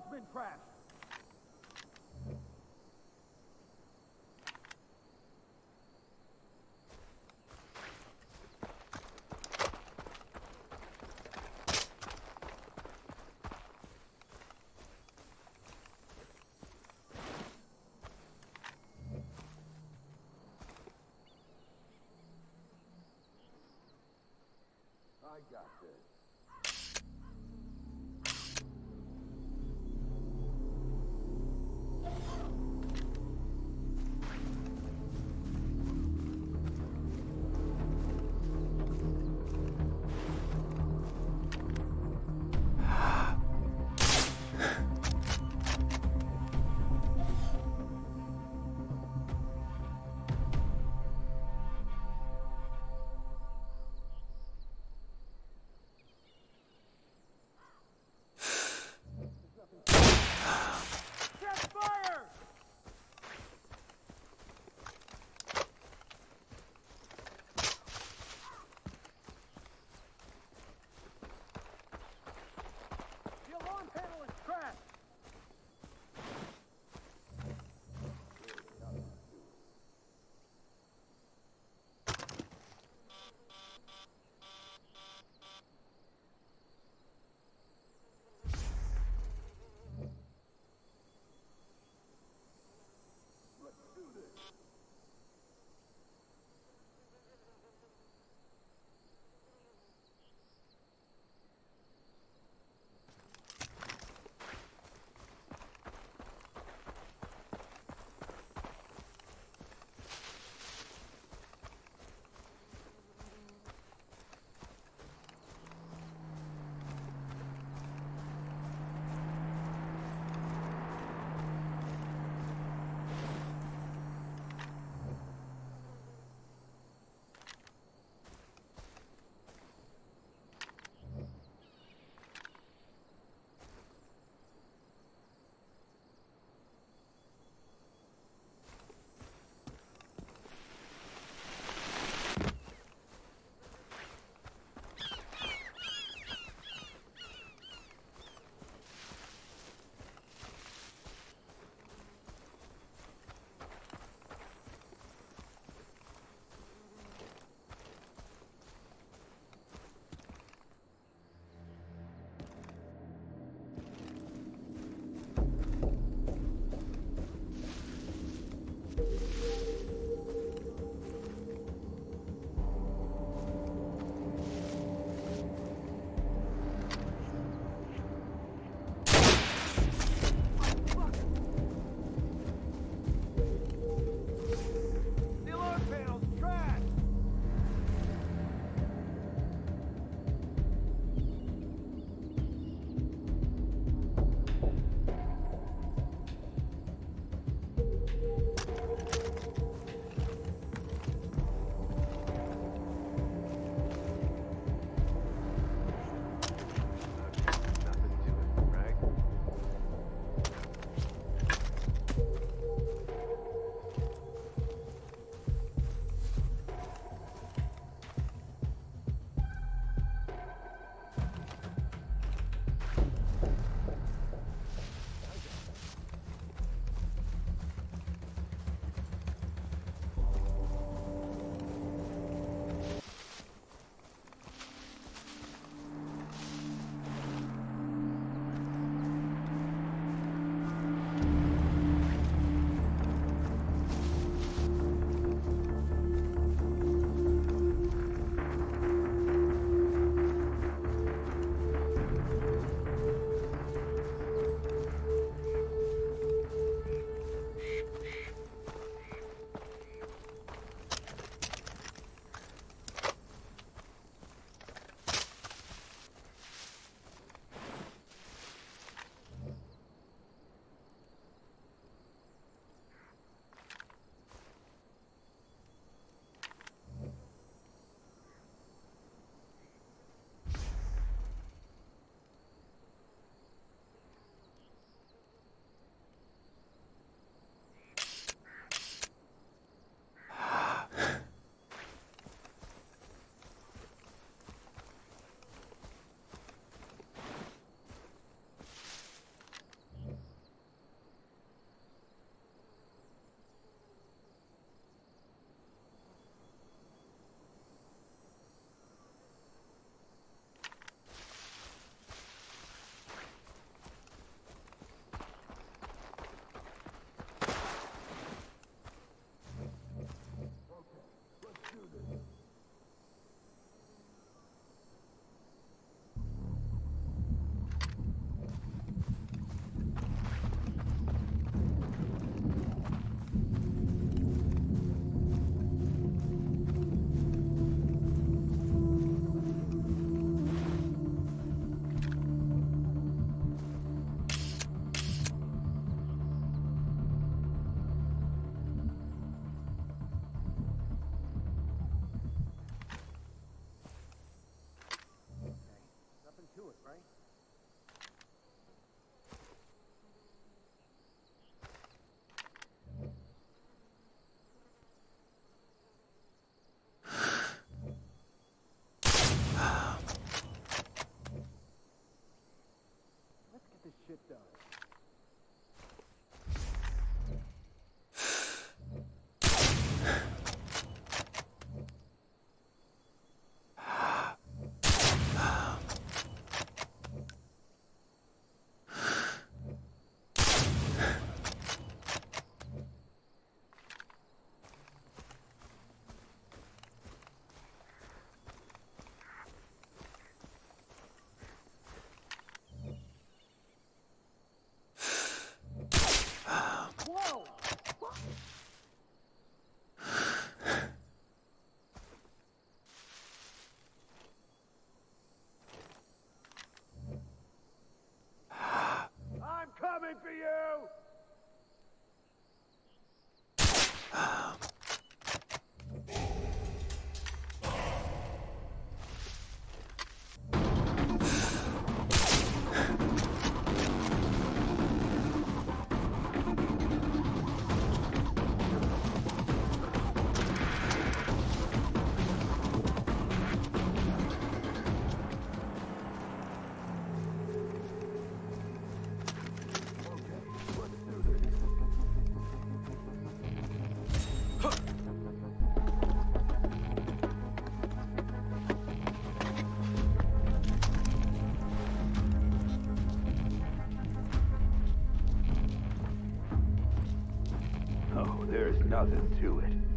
alarm's been crashed. I got this. Right? Let's get this shit done. Nothing to it.